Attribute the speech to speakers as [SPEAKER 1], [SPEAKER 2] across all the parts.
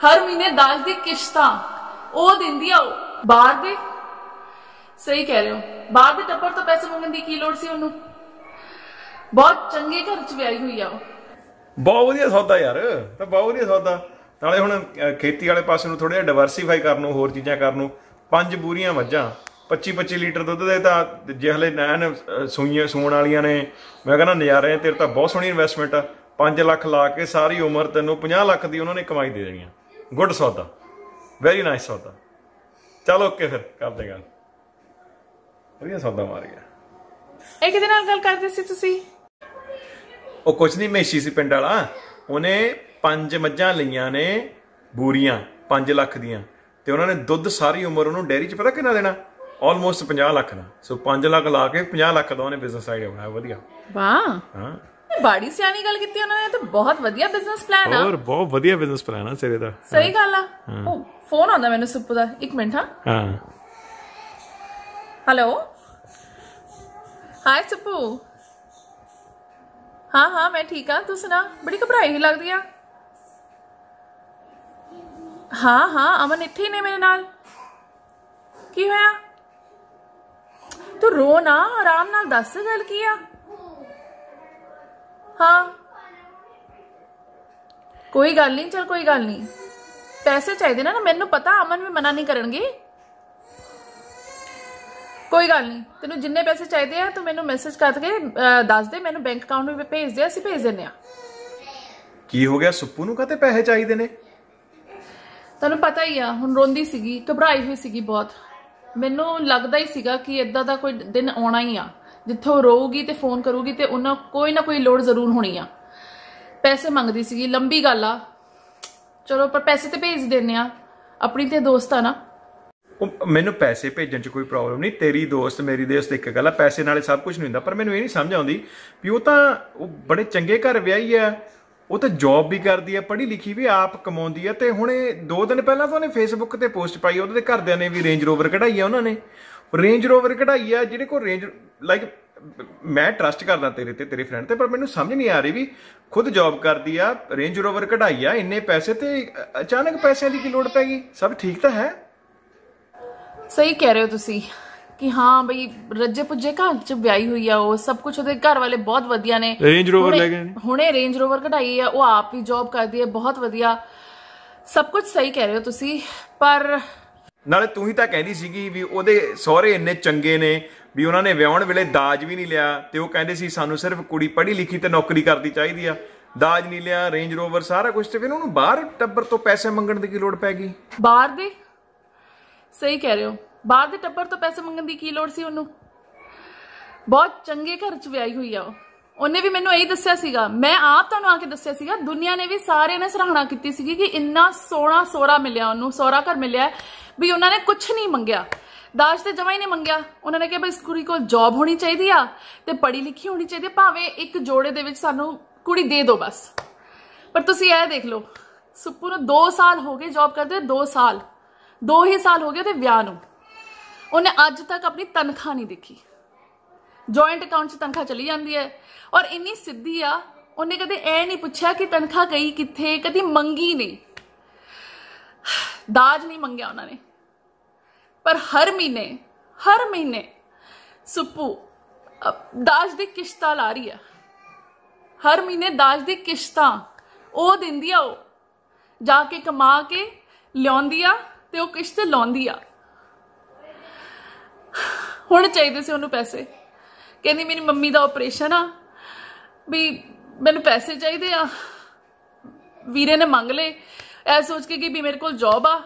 [SPEAKER 1] ਹਰ ਮਹੀਨੇ ਦਾਜ ਦੀ ਕਿਸ਼ਤਾਂ ਉਹ ਦਿੰਦੀ ਆ ਉਹ। ਬਾਹਰ ਦੇ? ਸਹੀ ਕਹਿ ਰਹੇ ਹੋ। ਬਾਹਰ ਦੇ ਟੱਬਰ ਤੋਂ ਪੈਸੇ ਮੰਗਣ ਦੀ ਕੀ ਲੋੜ ਸੀ ਉਹਨੂੰ? ਬਹੁਤ ਚੰਗੇ ਘਰ ਚ ਵਿਆਹੀ ਹੋਈ ਆ ਉਹ।
[SPEAKER 2] ਬਹੁਤ ਵਧੀਆ ਸੌਦਾ ਯਾਰ ਤਾਂ ਬਹੁਤ ਵਧੀਆ ਸੌਦਾ। ਨਾਲੇ ਹੁਣ ਖੇਤੀ ਵਾਲੇ ਪਾਸੇ ਨੂੰ ਥੋੜਾ ਜਿਹਾ ਡਿਵਰਸੀਫਾਈ ਕਰਨ ਨੂੰ ਹੋਰ ਚੀਜ਼ਾਂ ਕਰਨ ਨੂੰ ਪੰਜ ਬੂਰੀਆਂ ਮੱਝਾਂ 25 25 ਲੀਟਰ ਦੁੱਧ ਦੇ ਤਾਂ ਜੇ ਹਲੇ ਨੈਨ ਅਹ, ਸੂਈਆਂ ਸੂਣ ਵਾਲੀਆਂ ਨੇ ਮੈਂ ਕਹਿੰਦਾ ਨਜ਼ਾਰੇ ਆ, ਤੇਰੇ ਤਾਂ ਬਹੁਤ ਸੋਹਣੀ ਇਨਵੈਸਟਮੈਂਟ ਆ। 5 ਲੱਖ ਲਾ ਕੇ ਸਾਰੀ ਉਮਰ ਤੈਨੂੰ 50 ਲੱਖ ਦੀ ਉਹਨਾਂ ਨੇ ਕਮਾਈ ਦੇ ਦੇਣੀ ਆ ਗੁੱਡ ਸੌਦਾ। ਵੈਰੀ ਨਾਈਸ ਸੌਦਾ। ਚਲ ਓਕੇ ਫਿਰ ਕਰਦੇ ਗੱਲ। ਵਧੀਆ ਸੌਦਾ ਮਾਰ ਗਿਆ।
[SPEAKER 1] ਇਹ ਕਿਹਦੇ ਨਾਲ ਗੱਲ ਕਰਦੇ ਸੀ ਤੁਸੀਂ?
[SPEAKER 2] ਉਹ ਕੁਛ ਨਹੀਂ ਮੇਸ਼ੀ ਸੀ ਪਿੰਡ ਵਾਲਾ। ਉਹਨੇ ਪੰਜ ਮੱਝਾਂ ਲਈਆਂ ਨੇ ਬੂਰੀਆਂ 5 ਲੱਖ ਦੀਆਂ। ਤੇ ਉਹਨਾਂ ਨੇ ਦੁੱਧ ਸਾਰੀ ਉਮਰ ਉਹਨੂੰ ਡੇਅਰੀ 'ਚ ਪਤਾ ਕਿੰਨਾ ਦੇਣਾ? ਆਲਮੋਸਟ 50 ਲੱਖ ਦਾ। ਸੋ 5 ਲੱਖ ਲਾ ਕੇ 50 ਲੱਖ ਦਾ ਉਹਨੇ ਬਿਜ਼ਨਸ ਆਈਡੀਆ ਬਣਾਇਆ। ਵਧੀਆ।
[SPEAKER 1] ਵਾਹ।
[SPEAKER 2] ਹਾਂ।
[SPEAKER 1] ਬਾੜੀ ਸਿਆਣੀ ਗੱਲ ਕੀਤੀ ਉਹਨਾਂ ਨੇ ਤਾਂ ਬਹੁਤ ਵਧੀਆ ਬਿਜ਼ਨਸ ਪਲਾਨ ਆ।
[SPEAKER 2] ਹੋਰ ਬਹੁਤ ਵਧੀਆ ਬਿਜ਼ਨਸ ਪਲਾਨ ਆ ਸਿਰੇ ਦਾ।
[SPEAKER 1] ਸਹੀ ਗੱਲ ਆ। ਉਹ ਫੋਨ ਆਉਂਦਾ ਮੈਨੂੰ ਸੁੱਪੂ ਦਾ। ਇੱਕ ਮਿੰਟ ਹਾਂ।
[SPEAKER 2] ਹਾਂ।
[SPEAKER 1] Hello hi Suppu. ਹਾਂ ਹਾਂ ਮੈਂ ਠੀਕ ਆ। ਤੂੰ ਸੁਣਾ ਬੜੀ ਘਬਰਾਈ ਹੀ ਲੱਗਦੀ ਆ। ਹਾਂ ਹਾਂ ਅਮਨ ਇੱਥੇ ਹੀ ਨੇ ਮੇਰੇ ਨਾਲ। ਕੀ ਹੋਇਆ? ਤੂੰ ਰੋ ਨਾ ਆਰਾਮ ਨਾਲ ਦੱਸ ਗੱਲ ਕੀ ਆ? ਹਾਂ। ਕੋਈ ਗੱਲ ਨਹੀਂ ਚਲ ਕੋਈ ਗੱਲ ਨਹੀਂ। ਪੈਸੇ ਚਾਹੀਦੇ ਨਾ ਮੈਨੂੰ ਪਤਾ ਅਮਨ ਵੀ ਮਨਾ ਨਹੀਂ ਕਰਨਗੇ। ਕੋਈ ਗੱਲ ਨਹੀਂ ਤੈਨੂੰ ਜਿੰਨੇ ਪੈਸੇ ਚਾਹੀਦੇ ਆ ਤੂੰ ਮੈਨੂੰ ਮੈਸੇਜ ਕਰਕੇ ਦੱਸ ਦੇ ਮੈਨੂੰ ਬੈਂਕ ਅਕਾਊਂਟ ਵਿੱਚ ਭੇਜ ਦੇ ਅਸੀਂ ਭੇਜ ਦਿੰਨੇ ਆ
[SPEAKER 2] ਕੀ ਹੋ ਗਿਆ? ਸੁੱਪੂ ਨੂੰ ਕਾਤੇ ਪੈਸੇ ਚਾਹੀਦੇ ਨੇ?
[SPEAKER 1] ਤੈਨੂੰ ਪਤਾ ਹੀ ਆ ਹੁਣ ਰੋਂਦੀ ਸੀਗੀ ਘਬਰਾਈ ਹੋਈ ਸੀਗੀ ਬਹੁਤ। ਮੈਨੂੰ ਲੱਗਦਾ ਹੀ ਸੀਗਾ ਕਿ ਇਦਾਂ ਦਾ ਕੋਈ ਦਿਨ ਆਉਣਾ ਹੀ ਆ। ਜਿੱਥੋਂ ਰੋਊਗੀ ਤੇ ਫੋਨ ਕਰੂਗੀ ਤੇ ਉਹਨਾਂ ਕੋਈ ਨਾ ਕੋਈ ਲੋੜ ਜ਼ਰੂਰ ਹੋਣੀ ਆ। ਪੈਸੇ ਮੰਗਦੀ ਸੀਗੀ, ਲੰਬੀ ਗੱਲ ਆ। ਚਲੋ ਪਰ ਪੈਸੇ ਤੇ ਭੇਜ ਦਿੰਨੇ ਆ। ਆਪਣੀ ਤੇ ਦੋਸਤ ਆ ਨਾ।
[SPEAKER 2] ਉਹ, ਮੈਨੂੰ ਪੈਸੇ ਭੇਜਣ 'ਚ ਕੋਈ ਪ੍ਰੋਬਲਮ ਨਹੀਂ। ਤੇਰੀ ਦੋਸਤ, ਮੇਰੀ ਦੋਸਤ ਇੱਕ ਗੱਲ ਆ, ਪੈਸੇ ਨਾਲੇ ਸਭ ਕੁਝ ਨਹੀਂ ਹੁੰਦਾ। ਪਰ ਮੈਨੂੰ ਇਹ ਨਹੀਂ ਸਮਝ ਆਉਂਦੀ ਵੀ ਉਹ ਤਾਂ, ਉਹ ਬੜੇ ਚੰਗੇ ਘਰ ਵਿਆਹੀ ਆ। ਉਹ ਤਾਂ ਜੌਬ ਵੀ ਕਰਦੀ ਆ, ਪੜ੍ਹੀ ਲਿਖੀ ਵੀ ਆਪ ਕਮਾਉਂਦੀ ਆ। ਤੇ ਹੁਣੇ 2 ਦਿਨ ਪਹਿਲਾਂ ਤਾਂ ਉਹਨੇ ਫੇਸਬੁੱਕ ਤੇ ਪੋਸਟ ਪਾਈ, ਉਹਦੇ ਘਰਦਿਆਂ ਨੇ ਵੀ ਰੇਂਜ ਰੋਵਰ ਕਢਾਈ ਆ ਉਹਨਾਂ ਨੇ। ਰੇਂਜ ਰੋਵਰ ਕਢਾਈ ਆ ਜਿਹੜੇ ਕੋਲ ਰੇਂਜ ਲਾਈਕ ਮੈਂ ਟਰਸਟ ਕਰਦਾ ਤੇਰੇ ਤੇ ਤੇਰੇ ਫਰੈਂਡ ਤੇ ਪਰ ਮੈਨੂੰ ਸਮਝ ਨਹੀਂ ਆ ਰਹੀ ਵੀ ਖੁਦ ਜੌਬ ਕਰਦੀ ਆ ਰੇਂਜ ਰੋਵਰ ਕਢਾਈ ਆ ਇੰਨੇ ਪੈਸੇ ਤੇ ਅਚਾਨਕ ਪੈਸਿਆਂ ਦੀ ਕੀ ਲੋੜ ਪੈ ਗਈ? ਸਭ ਠੀਕ ਤਾਂ ਹੈ?
[SPEAKER 1] ਸਹੀ ਕਹਿ ਰਹੇ ਹੋ ਤੁਸੀਂ ਕਿ ਹਾਂ ਬਈ ਰੱਜੇ ਪੁੱਜੇ ਘਰ ਚ ਵਿਆਹੀ ਹੋਈ ਆ ਉਹ ਸਭ ਕੁਝ ਉਹਦੇ ਘਰ ਵਾਲੇ ਬਹੁਤ ਵਧੀਆ ਨੇ।
[SPEAKER 2] Range Rover
[SPEAKER 1] ਹੁਣੇ-
[SPEAKER 2] ਲੈ ਗਏ ਨੇ।
[SPEAKER 1] ਹੁਣੇ ਰੇਂਜ ਰੋਵਰ ਕਢਾਈ ਆ ਉਹ ਆਪ ਵੀ ਜੌਬ ਕਰਦੀ ਹੈ ਬਹੁਤ ਵਧੀਆ। ਸਭ ਕੁਝ ਸਹੀ ਕਹਿ ਰਹੇ ਹੋ ਤੁਸੀਂ ਪਰ
[SPEAKER 2] ਨਾਲੇ ਤੂੰ ਹੀ ਤਾਂ ਕਹਿੰਦੀ ਸੀਗੀ ਵੀ ਉਹਦੇ ਸਹੁਰੇ ਇੰਨੇ ਚੰਗੇ ਨੇ ਵੀ ਉਹਨਾਂ ਨੇ ਵਿਆਹਣ ਵੇਲੇ ਦਾਜ ਵੀ ਨਹੀਂ ਲਿਆ ਤੇ ਉਹ ਕਹਿੰਦੇ ਸੀ ਸਾਨੂੰ ਸਿਰਫ ਕੁੜੀ ਪੜ੍ਹੀ ਲਿਖੀ ਤੇ ਨੌਕਰੀ ਕਰਦੀ ਚਾਹੀਦੀ ਆ। ਦਾਜ ਨਹੀਂ ਲਿਆ ਰੇਂਜ ਰੋਵਰ ਸਾਰਾ ਕੁਝ ਤੇ ਫਿਰ ਉਹਨੂੰ ਬਾਹਰ ਟੱਬਰ ਤੋਂ ਪੈਸੇ ਮੰਗਣ ਦੀ ਕੀ ਲੋੜ ਪੈ ਗਈ?
[SPEAKER 1] ਬਾਹਰ ਦੇ? ਸਹੀ ਕਹਿ ਰਹੇ ਹੋ। ਬਾਹਰ ਦੇ ਟੱਬਰ ਤੋਂ ਪੈਸੇ ਮੰਗਣ ਦੀ ਕੀ ਲੋੜ ਸੀ ਉਹਨੂੰ? ਬਹੁਤ ਚੰਗੇ ਘਰ ਚ ਵਿਆਹੀ ਹੋਈ ਆ ਉਹ। ਉਹਨੇ ਵੀ ਮੈਨੂੰ ਇਹੀ ਦੱਸਿਆ ਸੀਗਾ। ਮੈਂ ਆਪ ਤੁਹਾਨੂੰ ਆ ਕੇ ਦੱਸਿਆ ਸੀਗਾ, ਦੁਨੀਆ ਨੇ ਵੀ ਸਾਰਿਆਂ ਨੇ ਸਰਾਹਣਾ ਕੀਤੀ ਸੀਗੀ ਕਿ ਇੰਨਾ ਸੋਹਣਾ ਸੋਹਰਾ ਮਿਲਿਆ ਉਹਨੂੰ, ਸੋਹਰਾ ਘਰ ਮਿਲਿਆ ਵੀ ਉਹਨਾਂ ਨੇ ਕੁਝ ਨਹੀਂ ਮੰਗਿਆ। ਦਾਜ ਤੇ ਜਮਾ ਹੀ ਨਹੀਂ ਮੰਗਿਆ। ਉਹਨਾਂ ਨੇ ਕਿਹਾ ਬਈ ਇਸ ਕੁੜੀ ਕੋਲ ਜੌਬ ਹੋਣੀ ਚਾਹੀਦੀ ਆ ਤੇ ਪੜ੍ਹੀ ਲਿਖੀ ਹੋਣੀ ਚਾਹੀਦੀ ਭਾਵੇਂ ਇੱਕ ਜੋੜੇ ਦੇ ਵਿੱਚ ਸਾਨੂੰ ਕੁੜੀ ਦੇ ਦਿਓ ਬਸ। ਪਰ ਤੁਸੀਂ ਇਹ ਦੇਖ ਲਓ, ਸੁੱਪੂ ਨੂੰ 2 ਸਾਲ ਹੋ ਗਏ ਜੌਬ ਕਰਦੇ 2 ਸਾਲ। 2 ਹੀ ਸਾਲ ਹੋ ਗਏ ਤੇ ਵਿਆਹ ਨੂੰ। ਉਹਨੇ ਅੱਜ ਤੱਕ ਆਪਣੀ ਤਨਖਾਹ ਨਹੀਂ ਦੇਖੀ। ਜੁਆਇੰਟ ਅਕਾਊਂਟ 'ਚ ਤਨਖਾਹ ਚਲੀ ਜਾਂਦੀ ਹੈ। ਔਰ ਇੰਨੀ ਸਿੱਧੀ ਆ, ਉਹਨੇ ਕਦੇ ਇਹ ਨਹੀਂ ਪੁੱਛਿਆ ਕਿ ਤਨਖਾਹ ਗਈ ਕਿੱਥੇ, ਕਦੀ ਮੰਗੀ ਨਹੀਂ। ਦਾਜ ਨਹੀਂ ਮੰਗਿਆ ਉਹਨਾਂ ਨੇ। ਪਰ ਹਰ ਮਹੀਨੇ ਹਰ ਮਹੀਨੇ ਸੁਪੂ ਦਾਜ ਦੀ ਕਿਸ਼ਤਾਂ ਲਾ ਰਹੀ ਆ ਹਰ ਮਹੀਨੇ ਦਾਜ ਦੀ ਕਿਸ਼ਤਾਂ, ਉਹ ਦਿੰਦੀ ਆ ਉਹ। ਜਾ ਕੇ ਕਮਾ ਕੇ ਲਿਆਉਂਦੀ ਆ ਤੇ ਉਹ ਕਿਸ਼ਤ ਲਾਉਂਦੀ ਆ। ਹੁਣ ਚਾਹੀਦੇ ਸੀ ਉਹਨੂੰ ਪੈਸੇ। ਕਹਿੰਦੀ, ਮੇਰੀ ਮੰਮੀ ਦਾ ਆਪਰੇਸ਼ਨ ਆ। ਵੀ ਮੈਨੂੰ ਪੈਸੇ ਚਾਹੀਦੇ ਆ। ਵੀਰੇ ਨੇ ਮੰਗ ਲਏ। ਐ ਸੋਚ ਕੇ ਕਿ ਵੀ ਮੇਰੇ ਕੋਲ ਜੌਬ ਆ।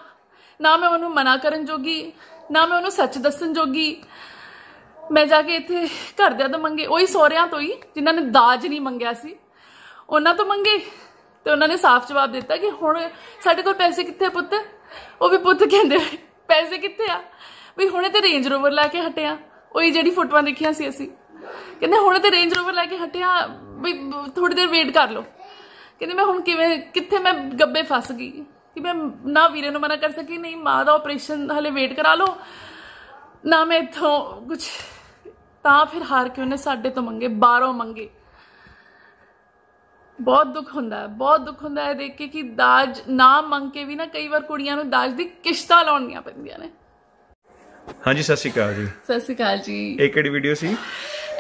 [SPEAKER 1] ਨਾ ਮੈਂ ਉਹਨੂੰ ਮਨਾ ਕਰਨ ਜੋਗੀ। ਨਾ ਮੈਂ ਉਹਨੂੰ ਸੱਚ ਦੱਸਣ ਜੋਗੀ। ਮੈਂ ਜਾ ਕੇ ਇੱਥੇ ਘਰਦਿਆਂ ਤੋਂ ਮੰਗੇ, ਉਹੀ ਸਹੁਰਿਆਂ ਤੋਂ ਹੀ, ਜਿਨ੍ਹਾਂ ਨੇ ਦਾਜ ਨਹੀਂ ਮੰਗਿਆ ਸੀ। ਉਹਨਾਂ ਤੋਂ ਮੰਗੇ ਤੇ ਉਹਨਾਂ ਨੇ ਸਾਫ਼ ਜਵਾਬ ਦਿੱਤਾ ਕਿ ਹੁਣ ਸਾਡੇ ਕੋਲ ਪੈਸੇ ਕਿੱਥੇ ਪੁੱਤ? ਉਹ ਵੀ ਪੁੱਤ ਕਹਿੰਦੇ, ਪੈਸੇ ਕਿੱਥੇ ਆ? ਵੀ ਹੁਣੇ ਤੇ ਰੇਂਜ ਰੋਵਰ ਲੈ ਕੇ ਹਟਿਆ। ਉਹੀ ਜਿਹੜੀ ਫੋਟੋਆਂ ਦੇਖੀਆਂ ਸੀ ਅਸੀਂ। ਕਹਿੰਦੇ ਹੁਣੇ ਤੇ ਰੇਂਜ ਰੋਵਰ ਲੈ ਕੇ ਹਟਿਆ, ਵੀ ਥੋੜੀ ਦੇਰ ਵੇਟ ਕਰ ਲਓ। ਕਹਿੰਦੇ ਮੈਂ ਹੁਣ ਕਿਵੇਂ, ਕਿੱਥੇ ਮੈਂ ਗੱਬੇ ਫਸ ਗਈ। ਕਿ ਮੈਂ ਨਾ ਵੀਰੇ ਨੂੰ ਮਨਾ ਕਰ ਸਕੀ ਨਹੀਂ ਮਾਂ ਦਾ ਆਪਰੇਸ਼ਨ ਹਲੇ ਵੇਟ ਕਰਾ ਲਓ। ਨਾ ਮੈਂ ਇੱਥੋਂ ਕੁਝ ਤਾਂ ਫਿਰ ਹਾਰ ਕੇ ਉਹਨੇ ਸਾਡੇ ਤੋਂ ਮੰਗੇ ਬਾਹਰੋਂ ਮੰਗੇ। ਬਹੁਤ ਦੁੱਖ ਹੁੰਦਾ ਹੈ ਬਹੁਤ ਦੁੱਖ ਹੁੰਦਾ ਹੈ ਦੇਖ ਕੇ ਕਿ ਦਾਜ ਨਾ ਮੰਗ ਕੇ ਵੀ ਨਾ ਕਈ ਵਾਰ ਕੁੜੀਆਂ ਨੂੰ ਦਾਜ ਦੀ ਕਿਸ਼ਤਾਂ ਲਾਉਣੀਆਂ ਪੈਂਦੀਆਂ ਨੇ।
[SPEAKER 2] ਹਾਂਜੀ ਸਤਿ ਸ਼੍ਰੀ ਅਕਾਲ ਜੀ।
[SPEAKER 1] ਸਤਿ ਸ਼੍ਰੀ ਅਕਾਲ ਜੀ।
[SPEAKER 2] ਇਹ ਕਿਹੜੀ ਵੀਡੀਓ ਸੀ?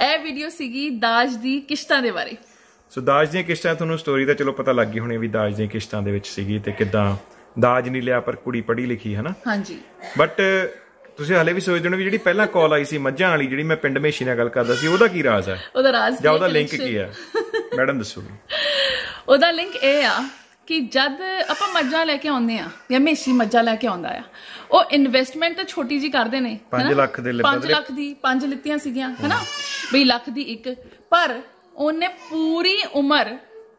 [SPEAKER 1] ਇਹ ਵੀਡੀਓ ਸੀਗੀ ਦਾਜ ਦੀ ਕਿਸ਼ਤਾਂ ਦੇ ਬਾਰੇ।
[SPEAKER 2] ਸੋ ਦਾਜ ਦੀਆਂ ਕਿਸ਼ਤਾਂ ਤੁਹਾਨੂੰ ਸਟੋਰੀ ਤਾਂ ਚਲੋ ਪਤਾ ਲੱਗ ਗਈ ਹੋਣੀ ਵੀ ਦਾਜ ਦੀਆਂ ਕਿਸ਼ਤਾਂ ਦੇ ਵਿੱਚ ਸੀਗੀ ਤੇ ਕਿਦਾਂ ਦਾਜ ਨਹੀਂ ਲਿਆ ਪਰ ਕੁੜੀ ਪੜ੍ਹੀ ਲਿਖੀ ਹੈ ਨਾ
[SPEAKER 1] ਹਾਂਜੀ।
[SPEAKER 2] ਬਟ ਤੁਸੀਂ ਹਲੇ ਵੀ ਸੋਚਦੇ ਹੋ ਵੀ ਜਿਹੜੀ ਪਹਿਲਾਂ ਕਾਲ ਆਈ ਸੀ ਮੱਝਾਂ ਵਾਲੀ ਜਿਹੜੀ ਮੈਂ ਪਿੰਡ ਮੇਸ਼ੀ ਨਾਲ ਗੱਲ ਕਰਦਾ ਸੀ ਉਹਦਾ ਕੀ ਰਾਜ਼ ਹੈ?
[SPEAKER 1] ਉਹਦਾ ਰਾਜ਼
[SPEAKER 2] ਜਾਂ ਉਹਦਾ ਲਿੰਕ? ਕੀ ਹੈ? ਮੈਡਮ ਦੱਸੋਗੇ।
[SPEAKER 1] ਉਹਦਾ ਲਿੰਕ ਇਹ ਆ ਕਿ ਜਦ ਆਪਾਂ ਮੱਝਾਂ ਲੈ ਕੇ ਆਉਂਦੇ ਆ ਜਾਂ ਮੇਸ਼ੀ ਮੱਝਾਂ ਲੈ ਕੇ ਆਉਂਦਾ ਆ ਉਹ ਇਨਵੈਸਟਮੈਂਟ ਤਾਂ ਛੋਟੀ ਜੀ ਕਰਦੇ ਨੇ
[SPEAKER 2] ਪੰਜ
[SPEAKER 1] ਹੈਨਾ?
[SPEAKER 2] ਲੱਖ ਦੇ
[SPEAKER 1] ਪੰਜ
[SPEAKER 2] ਬਦਲੇ-
[SPEAKER 1] ਲੱਖ ਦੀ ਪੰਜ ਲਿੱਤੀਆਂ ਸੀਗੀਆਂ ਹੈਨਾ? ਬਈ ਲੱਖ ਦੀ ਇੱਕ ਪਰ ਉਹਨੇ ਪੂਰੀ ਉਮਰ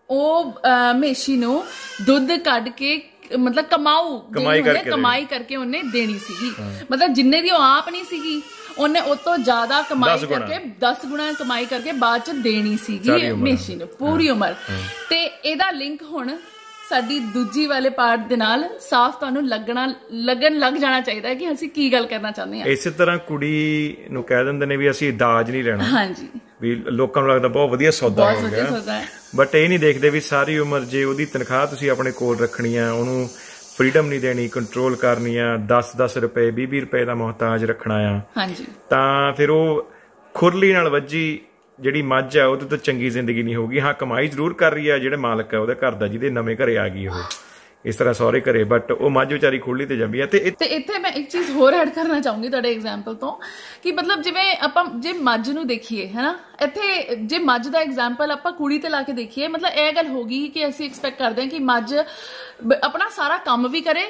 [SPEAKER 1] ਉਹ ਮੇਸ਼ੀ ਨੂੰ ਦੁੱਧ ਕੱਢ ਕੇ ਮਤਲਬ ਕਮਾਊ
[SPEAKER 2] ਕਮਾਈ ਕਰਕੇ
[SPEAKER 1] ਕਮਾਈ ਕਰਕੇ ਉਹਨੇ ਦੇਣੀ ਸੀਗੀ। ਮਤਲਬ ਜਿੰਨੇ ਦੀ ਉਹ ਆਪ ਨਹੀਂ ਸੀਗੀ ਉਹਨੇ ਉਹ ਤੋਂ ਜ਼ਿਆਦਾ ਕਮਾਈ। ਕਰਕੇ 10 ਗੁਣਾ ਕਮਾਈ ਕਰਕੇ ਬਾਅਦ ਚ ਦੇਣੀ ਸੀਗੀ। ਮੇਸ਼ੀ ਨੂੰ ਪੂਰੀ ਉਮਰ। ਤੇ ਇਹਦਾ ਲਿੰਕ ਹੁਣ ਸਾਡੀ ਦੂਜੀ ਵਾਲੇ ਪਾਰਟ ਦੇ ਨਾਲ ਸਾਫ਼ ਤੁਹਾਨੂੰ ਲੱਗਣਾ ਲੱਗਣ ਲੱਗ ਜਾਣਾ ਚਾਹੀਦਾ ਹੈ ਕਿ ਅਸੀਂ ਕੀ ਗੱਲ ਕਰਨਾ ਚਾਹੁੰਦੇ ਹਾਂ।
[SPEAKER 2] ਇਸੇ ਤਰ੍ਹਾਂ ਕੁੜੀ ਨੂੰ ਕਹਿ ਦਿੰਦੇ ਨੇ ਵੀ ਅਸੀਂ ਦਾਜ ਨਹੀਂ ਲੈਣਾ।
[SPEAKER 1] ਹਾਂਜੀ।
[SPEAKER 2] ਵੀ ਲੋਕਾਂ ਨੂੰ ਲੱਗਦਾ ਬਹੁਤ ਵਧੀਆ ਸੌਦਾ ਹੋ ਗਿਆ। ਬਟ ਇਹ ਨਹੀਂ ਦੇਖਦੇ ਵੀ ਸਾਰੀ ਉਮਰ ਜੇ ਉਹਦੀ ਤਨਖਾਹ ਤੁਸੀਂ ਆਪਣੇ ਕੋਲ ਰੱਖਣੀ ਆ ਉਹਨੂੰ ਫ੍ਰੀडम ਨਹੀਂ ਦੇਣੀ ਕੰਟਰੋਲ ਕਰਨੀ ਆ 10-10 ਰੁਪਏ 20-20 ਰੁਪਏ ਦਾ ਮੁਹਤਾਜ ਰੱਖਣਾ ਆ।
[SPEAKER 1] ਹਾਂਜੀ।
[SPEAKER 2] ਤਾਂ ਫਿਰ ਉਹ ਖੁਰਲੀ ਨਾਲ ਵੱਜੀ ਜਿਹੜੀ ਮੱਝ ਆ ਉਹਦੇ ਤੋਂ ਚੰਗੀ ਜ਼ਿੰਦਗੀ ਨਹੀਂ ਹੋਊਗੀ। ਹਾਂ ਕਮਾਈ ਜ਼ਰੂਰ ਕਰ ਰਹੀ ਆ ਜਿਹੜੇ ਮਾਲਕ ਆ ਉਹਦੇ ਘਰ ਦਾ ਜਿਹਦੇ ਨਵੇਂ ਘਰੇ ਆ ਗਈ ਉਹ। ਇਸ ਤਰ੍ਹਾਂ ਸਹੁਰੇ ਘਰੇ ਬਟ ਉਹ ਮੱਝ ਵਿਚਾਰੀ ਖੁਰਲੀ ਤੇ ਜੰਮੀ ਆ ਤੇ
[SPEAKER 1] ਤੇ ਇੱਥੇ ਮੈਂ ਇੱਕ ਚੀਜ਼ ਹੋਰ ਐਡ ਕਰਨਾ ਚਾਹੂੰਗੀ ਤੁਹਾਡੇ ਐਗਜ਼ਾਮਪਲ ਤੋਂ, ਕਿ ਮਤਲਬ ਜਿਵੇਂ ਆਪਾਂ, ਜੇ ਮੱਝ ਨੂੰ ਦੇਖੀਏ, ਹੈਨਾ, ਇੱਥੇ ਜੇ ਮੱਝ ਦਾ ਐਗਜ਼ਾਮਪਲ ਆਪਾਂ ਕੁੜੀ ਤੇ ਲਾ ਕੇ ਦੇਖੀਏ, ਮਤਲਬ ਇਹ ਗੱਲ ਹੋ ਗਈ ਕਿ ਅਸੀਂ ਐਕਸਪੈਕਟ ਕਰਦੇ ਹਾਂ ਕਿ ਮੱਝ ਆਪਣਾ ਸਾਰਾ ਕੰਮ ਵੀ ਕਰੇ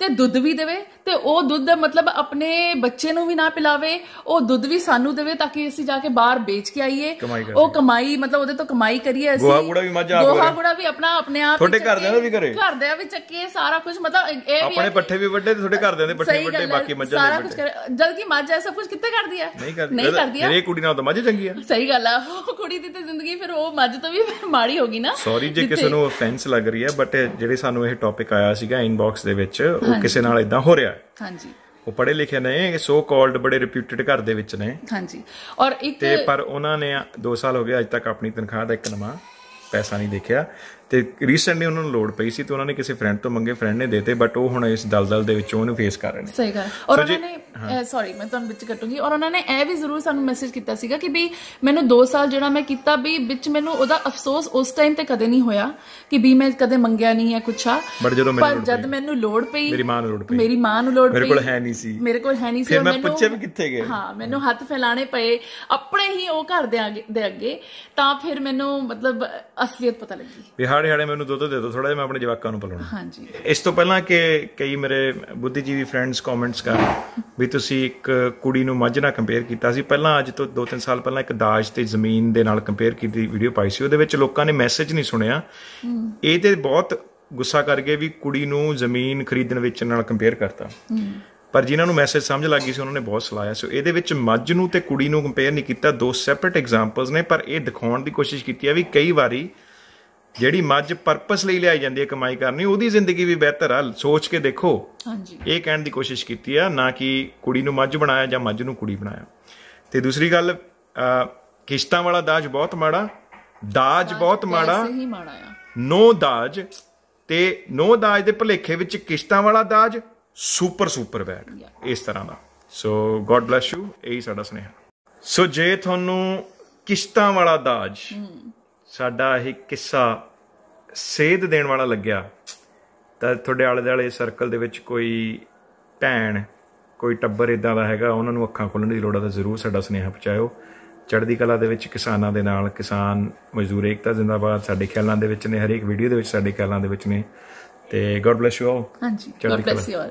[SPEAKER 1] ਤੇ ਦੁੱਧ ਵੀ ਦੇਵੇ ਤੇ ਉਹ ਦੁੱਧ ਮਤਲਬ ਆਪਣੇ ਬੱਚੇ ਨੂੰ ਵੀ ਨਾ ਪਿਲਾਵੇ ਉਹ ਦੁੱਧ ਵੀ ਸਾਨੂੰ ਦੇਵੇ ਤਾਂ ਕਿ ਅਸੀਂ ਜਾ ਕੇ ਬਾਹਰ ਵੇਚ ਕੇ ਆਈਏ। ਉਹ ਕਮਾਈ ਮਤਲਬ ਉਹਦੇ ਤੋਂ ਕਮਾਈ ਕਰੀਏ ਅਸੀਂ।
[SPEAKER 2] ਗੋਹਾ ਕੂੜਾ ਵੀ ਮੱਝ ਆਪ
[SPEAKER 1] ਗੋਹਾ। ਕੂੜਾ ਵੀ ਆਪਣਾ ਆਪਣੇ ਆਪ
[SPEAKER 2] ਤੁਹਾਡੇ
[SPEAKER 1] ਚੱਕੇ,
[SPEAKER 2] ਘਰਦਿਆਂ ਦਾ ਵੀ ਕਰੇ।
[SPEAKER 1] ਘਰਦਿਆਂ ਵੀ ਚੱਕੀਏ ਸਾਰਾ ਕੁਝ ਮਤਲਬ ਇਹ ਵੀ
[SPEAKER 2] ਆਪਣੇ ਪੱਠੇ ਵੀ ਵੱਡੇ ਤੇ ਤੁਹਾਡੇ ਘਰਦਿਆਂ ਦੇ ਪੱਠੇ ਵੱਡੇ ਬਾਕੀ ਮੱਝਾਂ
[SPEAKER 1] ਸਾਰਾ
[SPEAKER 2] ਦੇ
[SPEAKER 1] ਕੁਝ
[SPEAKER 2] ਵੱਡੇ।
[SPEAKER 1] ਕਰ। ਜਦ ਕਿ ਮੱਝ ਐਸਾ ਕੁਝ ਕਿੱਥੇ ਕਰਦੀ ਹੈ?
[SPEAKER 2] ਨਹੀਂ ਕਰਦੀ। ਮੇਰੇ ਕੁੜੀ ਨਾਲ ਤਾਂ ਮੱਝ ਚੰਗੀ ਆ
[SPEAKER 1] ਸਹੀ ਗੱਲ ਆ। ਉਹ ਕੁੜੀ ਦੀ ਤੇ ਜ਼ਿੰਦਗੀ ਫਿਰ ਉਹ ਮੱਝ ਤੋਂ ਵੀ ਮਾੜੀ ਹੋ ਗਈ ਨਾ।
[SPEAKER 2] ਸੌਰੀ ਜੇ ਕਿਸੇ ਨੂੰ ਅਫੈਂਸ ਲੱਗ ਰਹੀ ਹੈ ਬਟ ਜਿਹੜੇ ਸਾਨੂੰ ਇਹ ਟੌਪਿਕ ਆਇਆ ਸੀਗਾ ਇਨਬਾਕਸ ਦੇ ਵਿੱਚ ਉਹ ਕਿਸੇ ਨਾਲ ਇਦਾਂ ਹੋ ਰਿਹਾ ਹੈ।
[SPEAKER 1] ਹਾਂਜੀ।
[SPEAKER 2] ਉਹ ਪੜ੍ਹੇ ਲਿਖੇ ਨੇ ਸੋ ਕਾਲਡ ਬੜੇ ਰਿਪਿਊਟਡ ਘਰ ਦੇ ਵਿੱਚ ਨੇ।
[SPEAKER 1] ਹਾਂਜੀ। ਔਰ ਇੱਕ
[SPEAKER 2] ਤੇ ਪਰ ਉਹਨਾਂ ਨੇ 2 ਸਾਲ ਹੋ ਗਏ ਅੱਜ ਤੱਕ ਆਪਣੀ ਤਨਖਾਹ ਦਾ ਇੱਕ ਨਵਾਂ ਪੈਸਾ ਨਹੀਂ ਦੇਖਿਆ। ਤੇ ਰੀਸੈਂਟਲੀ ਉਹਨਾਂ ਨੂੰ ਲੋੜ ਪਈ ਸੀ ਤੇ ਉਹਨਾਂ ਨੇ ਕਿਸੇ ਫਰੈਂਡ ਤੋਂ ਮੰਗੇ ਫਰੈਂਡ ਨੇ ਦੇਤੇ ਬਟ ਉਹ ਹੁਣ ਇਸ ਦਲਦਲ ਦੇ ਵਿੱਚੋਂ ਉਹਨੂੰ ਫੇਸ ਕਰ ਰਹੇ ਨੇ।
[SPEAKER 1] ਸਹੀ ਗੱਲ। ਔਰ ਉਹਨਾਂ ਨੇ ਸੌਰੀ ਮੈਂ ਤੁਹਾਨੂੰ ਵਿੱਚ ਕੱਟੂੰਗੀ। ਔਰ ਉਹਨਾਂ ਨੇ ਇਹ ਵੀ ਜ਼ਰੂਰ ਸਾਨੂੰ ਮੈਸੇਜ ਕੀਤਾ ਸੀਗਾ ਕਿ ਵੀ ਮੈਨੂੰ 2 ਸਾਲ ਜਿਹੜਾ ਮੈਂ ਕੀਤਾ ਵੀ ਵਿੱਚ ਮੈਨੂੰ ਉਹਦਾ ਅਫਸੋਸ ਉਸ ਟਾਈਮ ਤੇ ਕਦੇ ਨਹੀਂ ਹੋਇਆ ਕਿ ਵੀ ਮੈਂ ਕਦੇ ਮੰਗਿਆ ਨਹੀਂ ਹੈ ਕੁਛ
[SPEAKER 2] ਜਦੋਂ ਮੈਨੂੰ
[SPEAKER 1] ਪਰ
[SPEAKER 2] ਲੋੜ
[SPEAKER 1] ਜਦ ਮੈਨੂੰ ਲੋੜ ਪਈ
[SPEAKER 2] ਮੇਰੀ ਮਾਂ ਨੂੰ ਲੋੜ ਪਈ।
[SPEAKER 1] ਮੇਰੀ ਮਾਂ ਨੂੰ ਲੋੜ ਪਈ।
[SPEAKER 2] ਮੇਰੇ ਕੋਲ ਹੈ ਨਹੀਂ ਸੀ।
[SPEAKER 1] ਮੇਰੇ ਕੋਲ ਹੈ ਨਹੀਂ ਸੀ
[SPEAKER 2] ਮੈਂ
[SPEAKER 1] ਮੈਨੂੰ-
[SPEAKER 2] ਪੁੱਛਿਆ ਵੀ ਕਿੱਥੇ ਗਏ।
[SPEAKER 1] ਹਾਂ ਮੈਨੂੰ ਹੱਥ ਫੈਲਾਣੇ ਪਏ। ਆਪਣੇ ਹੀ ਉਹ ਘਰ ਦੇ ਅੱਗੇ। ਤਾਂ ਫਿਰ ਮੈਨੂੰ ਮਤਲਬ ਅਸਲੀਅਤ ਪਤਾ ਲੱਗੀ।
[SPEAKER 2] ਵੀ ਹਾੜੇ ਹਾੜੇ ਮੈਨੂੰ ਦੁੱਧ ਦੇ ਦਿਓ ਥੋੜਾ ਜਿਹਾ ਮੈਂ ਆਪਣੇ ਜਵਾਕਾਂ ਨੂੰ ਪਲਾਉਣਾ।
[SPEAKER 1] ਹਾਂਜੀ।
[SPEAKER 2] ਇਸ ਤੋਂ ਪਹਿਲਾਂ ਕਿ ਕਈ ਮੇਰੇ ਬੁੱਧੀਜੀਵੀ ਫਰੈਂਡਸ ਕਮੈਂਟਸ ਕਰ ਵੀ ਤੁਸੀਂ ਇੱਕ ਕੁੜੀ ਨੂੰ ਮੱਝ ਨਾਲ ਕੰਪੇਅਰ ਕੀਤਾ ਸੀ। ਪਹਿਲਾਂ ਅੱਜ ਤੋਂ 2-3 ਸਾਲ ਪਹਿਲਾਂ ਇੱਕ ਦਾਜ ਤੇ ਜ਼ਮੀਨ ਦੇ ਨਾਲ ਕੰਪੇਅਰ ਕੀਤੀ ਵੀਡੀਓ ਪਾਈ ਸੀ। ਉਹਦੇ ਵਿੱਚ ਲੋਕਾਂ ਨੇ ਮੈਸੇਜ ਨਹੀਂ ਸੁਣਿਆ। ਇਹ ਤੇ ਬਹੁਤ ਗੁੱਸਾ ਕਰ ਗਏ ਵੀ ਕੁੜੀ ਨੂੰ ਜ਼ਮੀਨ ਖਰੀਦਣ ਵੇਚਣ ਨਾਲ ਕੰਪੇਅਰ ਕਰਤਾ। ਪਰ ਜਿਨ੍ਹਾਂ ਨੂੰ ਮੈਸੇਜ ਸਮਝ ਲੱਗ ਗਈ ਸੀ ਉਹਨਾਂ ਨੇ ਬਹੁਤ ਸਲਾਇਆ ਸੋ ਇਹਦੇ ਵਿੱਚ ਮੱਝ ਨੂੰ ਤੇ ਕੁੜੀ ਨੂੰ ਕੰਪੇਅਰ ਨਹੀਂ ਕੀਤਾ। ਦੋ ਸੈਪਰੇਟ ਐਗਜ਼ਾਮਪਲਸ ਨੇ ਪਰ ਇਹ ਦਿਖਾਉਣ ਦੀ ਕੋਸ਼ਿਸ਼ ਕੀਤੀ ਹੈ ਵੀ ਕਈ ਵਾਰੀ ਜਿਹੜੀ ਮੱਝ ਪਰਪਸ ਲਈ ਲਿਆਈ ਜਾਂਦੀ ਹੈ ਕਮਾਈ ਕਰਨੀ ਉਹਦੀ ਜ਼ਿੰਦਗੀ ਵੀ ਬਿਹਤਰ ਆ। ਸੋਚ ਕੇ ਦੇਖੋ।
[SPEAKER 1] ਹਾਂਜੀ।
[SPEAKER 2] ਇਹ ਕਹਿਣ ਦੀ ਕੋਸ਼ਿਸ਼ ਕੀਤੀ ਆ ਨਾ ਕਿ ਕੁੜੀ ਨੂੰ ਮੱਝ ਬਣਾਇਆ ਜਾਂ ਮੱਝ ਨੂੰ ਕੁੜੀ ਬਣਾਇਆ। ਤੇ ਦੂਸਰੀ ਗੱਲ ਕਿਸ਼ਤਾਂ ਵਾਲਾ ਦਾਜ ਬਹੁਤ ਮਾੜਾ ਦਾਜ ਬਹੁਤ ਮਾੜਾ। ਨੋ ਦਾਜ ਤੇ ਨੋ ਦਾਜ ਦੇ ਭਲੇਖੇ ਵਿੱਚ ਕਿਸ਼ਤਾਂ ਵਾਲਾ ਦਾਜ ਸੁਪਰ ਸੁਪਰ ਬੈਡ ਇਸ ਤਰ੍ਹਾਂ ਦਾ। ਸੋ ਗੋਡ ਬlesਸ ਯੂ ਇਹੀ ਸਾਡਾ ਸੁਨੇਹਾ। ਸੋ ਜੇ ਤੁਹਾਨੂੰ ਕਿਸ਼ਤਾਂ ਵਾਲਾ ਦਾਜ ਸਾਡਾ ਇਹ ਕਿੱਸਾ ਸੇਧ ਦੇਣ ਵਾਲਾ ਲੱਗਿਆ। ਤਾਂ ਤੁਹਾਡੇ ਆਲੇ ਦੁਆਲੇ ਸਰਕਲ ਦੇ ਵਿੱਚ ਕੋਈ ਭੈਣ ਕੋਈ ਟੱਬਰ ਇਦਾਂ ਦਾ ਹੈਗਾ ਉਹਨਾਂ ਨੂੰ ਅੱਖਾਂ ਖੋਲਣ ਦੀ ਲੋੜ ਆ ਤਾਂ ਜ਼ਰੂਰ ਸਾਡਾ ਸੁਨੇਹਾ ਪਹੁੰਚਾਇਓ। ਚੜ੍ਹਦੀ ਕਲਾ ਦੇ ਵਿੱਚ ਕਿਸਾਨਾਂ ਦੇ ਨਾਲ ਕਿਸਾਨ ਮਜ਼ਦੂਰ ਏਕਤਾ ਜ਼ਿੰਦਾਬਾਦ ਸਾਡੇ ਖਿਆਲਾਂ ਦੇ ਵਿੱਚ ਨੇ ਹਰੇਕ ਵੀਡੀਓ ਦੇ ਵਿੱਚ ਸਾਡੇ ਖਿਆਲਾਂ ਦੇ ਵਿੱਚ ਨੇ। ਤੇ ਗੋਡ ਬlesਸ ਯੂ ਆਲ
[SPEAKER 1] ਹਾਂਜੀ ਗੋਡ ਬlesਸ। You all